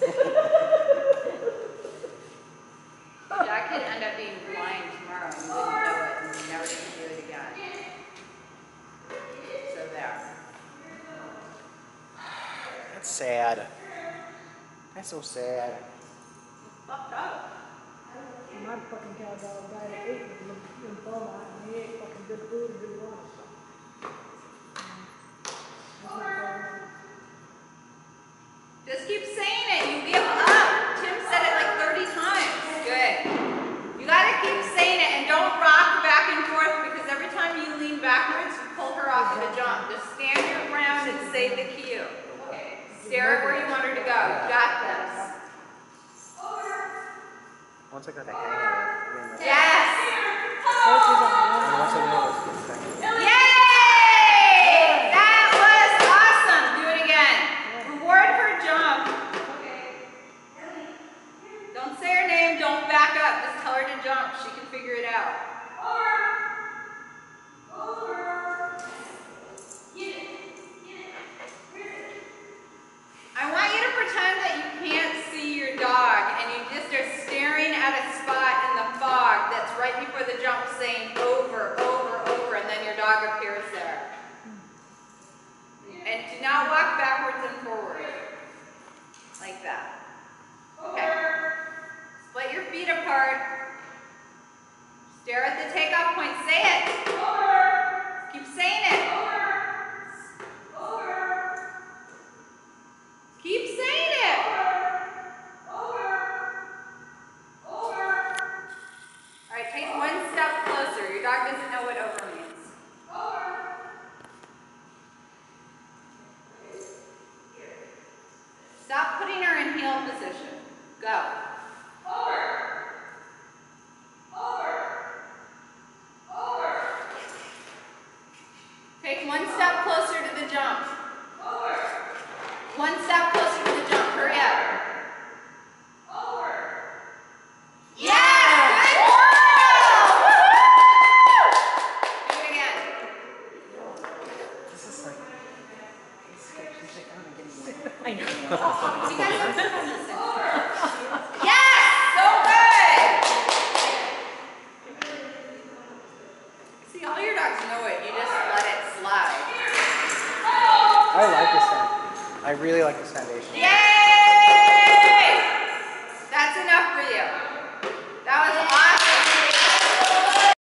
stupid. Jack could end up being blind tomorrow and you wouldn't know it and never get to do it again. So there. That's sad. That's so sad. Fucked up. My fucking cow dog died at eight with lymphoma, and he ate fucking good food and good water, so. That's not very- Just keep you pull her off of the jump. Just stand your ground and say the cue. Stare at where you want her to go. You got this. Once I got the hang of it, I mean, like, Yes. Coach is on and one. once I know it's good thing. Yay! That was awesome. Do it again. Reward her jump. Don't say her name. Don't back up. Just tell her to jump. She can figure it out. Apart. Stare at the takeoff point. Say it. Over. Keep saying it. Over. Over. Keep saying it. Over. Over. Over. All right, take one step closer. Your dog doesn't know what over means. Over. Stop putting her in heel position. Go. One step closer to the jump. Over. One step closer to the jump. Hurry up. Yes! Good girl! Do it again. This is like, it's like she's like, I'm getting sick. I know. You guys are so listen. Yes! So good! See, all your dogs know it. You just let it slide. I like this foundation. I really like this foundation. Yay!